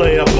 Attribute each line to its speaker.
Speaker 1: player.